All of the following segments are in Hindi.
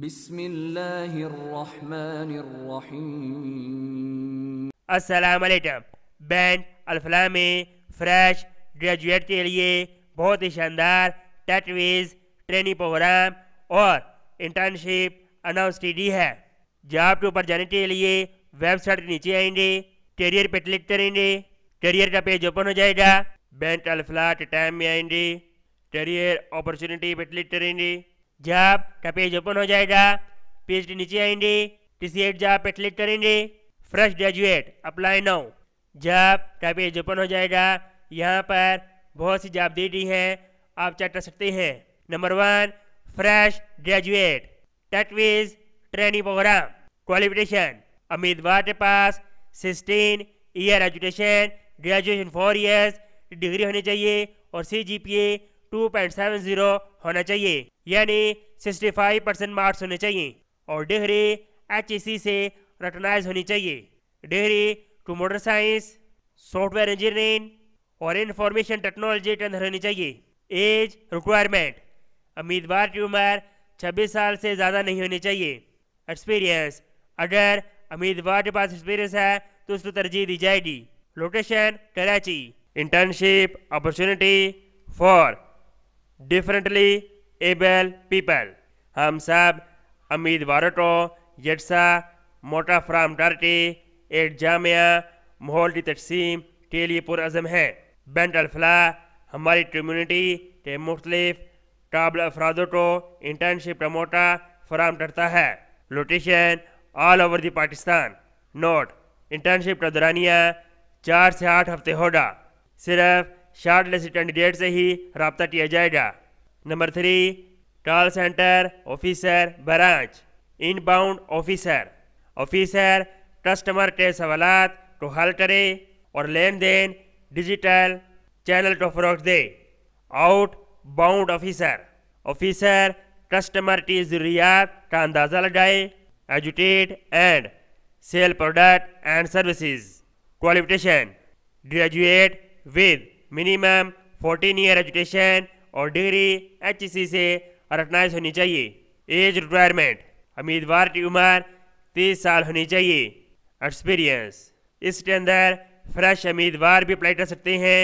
बिस्मिल्लाहिर्रहमानिर्रहीम। बैंड फ्रेश ग्रेजुएट के लिए बहुत ही शानदार टेटवीज ट्रेनिंग प्रोग्राम और इंटर्नशिप अनाउंस की दी है। जॉब के ऊपर जाने के लिए वेबसाइट के नीचे आएँगे, करियर पे क्लिक करेंगे, करियर का पेज ओपन हो जाएगा। बैंक अल्फला के टाइम में आएँगे, करियर अपॉर्चुनिटी पे क्लिक करेंगे। जॉब का पेज ओपन हो जाएगा पेज नीचे आएँगे किसी एक जॉब पे क्लिक करेंगे fresh graduate apply now job का पेज ओपन हो जाएगा, यहाँ पर बहुत सी जॉब दे दी हैं, आप चेक कर सकते हैं। नंबर वन फ्रेश ग्रेजुएट टेटवीज ट्रेनिंग प्रोग्राम क्वालिफिकेशन उम्मीदवार के पास sixteen year education graduation four years degree होनी चाहिए और C G P A two point seven zero होना चाहिए। यानी सिक्सटी फाइव परसेंट मार्क्स होने चाहिए और डिग्री एचएससी से रिकगनाइज होनी चाहिए। Degree computer science software engineering और इंफॉर्मेशन टेक्नोलॉजी के अंदर होनी चाहिए। एज रिक्वायरमेंट उम्मीदवार की उम्र 26 साल से ज़्यादा नहीं होनी चाहिए। एक्सपीरियंस अगर उम्मीदवार के पास एक्सपीरियंस है तो उसको तरजीह दी जाएगी। Location Karachi. Internship opportunity for differently able people. हम सब उम्मीदवारों को यटसा मोटा फ्राम डरटी एक जामिया माहौल तकसीम के लिए पुरज़म है। बैंड अल्फला हमारी कम्यूनिटी के मुख्तलिफ़ काबिल अफरादों को इंटर्नशिप का मोटा फराम करता है। Location all over the Pakistan. Note, internship का दौरानिया चार से आठ हफ़्ते होगा। सिर्फ़ शार्ट लिस्ट कैंडिडेट से ही रबता किया जाएगा। Number three call centre officer branch inbound officer officer customer के सवाल को हल करे और लेन देन डिजिटल चैनल को फरोग दे। Outbound officer officer customer की ज़रूरियात का अंदाज़ा लगाए। Educate and sell product and services qualification graduate with minimum 14 year education और डिग्री एच से रिकगनाइज होनी चाहिए। एज रिक्वायरमेंट उम्मीदवार की उम्र 30 साल होनी चाहिए। एक्सपीरियंस इसके अंदर फ्रेश उम्मीदवार भी अप्लाई कर सकते हैं।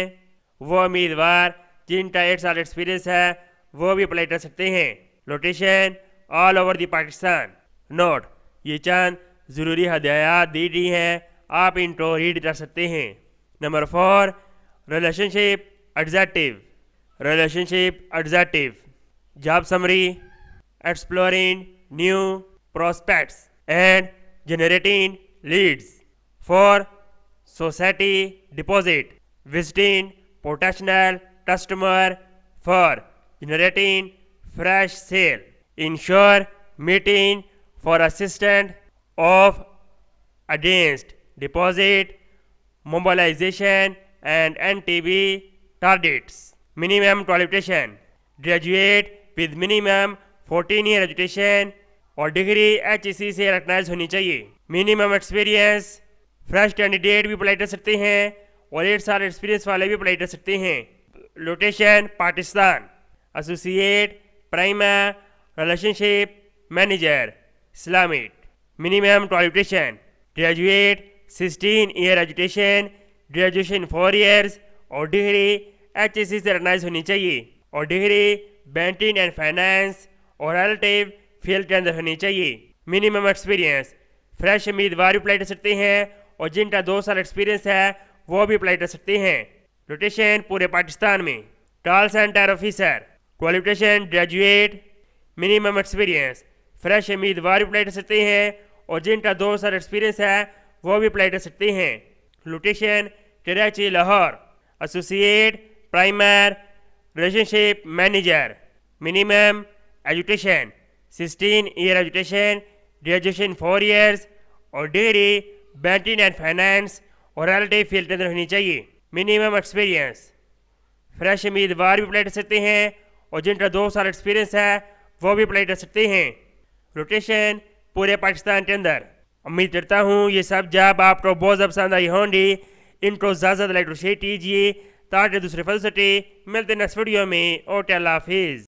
वो उम्मीदवार जिनका एक साल एक्सपीरियंस है, वो भी अप्लाई कर सकते हैं। Location all over the Pakistan note ये चंद ज़रूरी हदायत दी गई हैं, आप इनको रीड कर सकते हैं। Number four relationship executive relationship adjective, job summary, exploring new prospects and generating leads. For society deposit, visiting potential customer for generating fresh sale, ensure meeting for assistance of against deposit mobilization and NTB targets. Minimum qualification graduate with minimum 14 year education और डिग्री एच से रिकगनाइज होनी चाहिए। मिनिमम एक्सपीरियंस फ्रेश कैंडिडेट भी अप्लाई कर सकते हैं और एट साल एक्सपीरियंस वाले भी अप्लाई कर सकते हैं। Location Pakistan associate premier relationship manager Islamic minimum qualification graduate 16 year education graduation four years और डिग्री एच से रिकगनाइज होनी चाहिए। और डिग्री बैंकिंग एंड फाइनेंस और रिलेटिव फ़ील्ड के अंदर होनी चाहिए। मिनिमम एक्सपीरियंस फ्रेश उम्मीदवार अप्लाई कर सकते हैं, और जिनका दो साल एक्सपीरियंस है, वो भी अप्लाई कर सकते हैं। रोटेशन पूरे पाकिस्तान में। Call centre officer qualification graduate minimum experience fresh उम्मीदवार अप्लाई कर सकते हैं, और जिनका दो साल एक्सपीरियंस है, वो भी अप्लाई कर सकते हैं। Location Karachi Lahore associate premier relationship manager minimum education 16 year education graduation four years और डिग्री बैंकिंग एंड फाइनेंस और रिलेटिव फ़ील्ड के अंदर होनी चाहिए। मिनिमम एक्सपीरियंस फ्रेश उम्मीदवार भी अप्लाई कर सकते हैं। और जिनका दो साल एक्सपीरियंस है, वो भी अप्लाई कर सकते हैं। रोटेशन पूरे पाकिस्तान के अंदर। उम्मीद करता हूँ ये सब जॉब आपको बहुत पसंद आई होंगी। इनको ज़्यादा ज़्यादा लाइक शेयर कीजिए। ताकि दूसरे फल सटे मिलते नेक्स्ट वीडियो में ओके हाफिज़।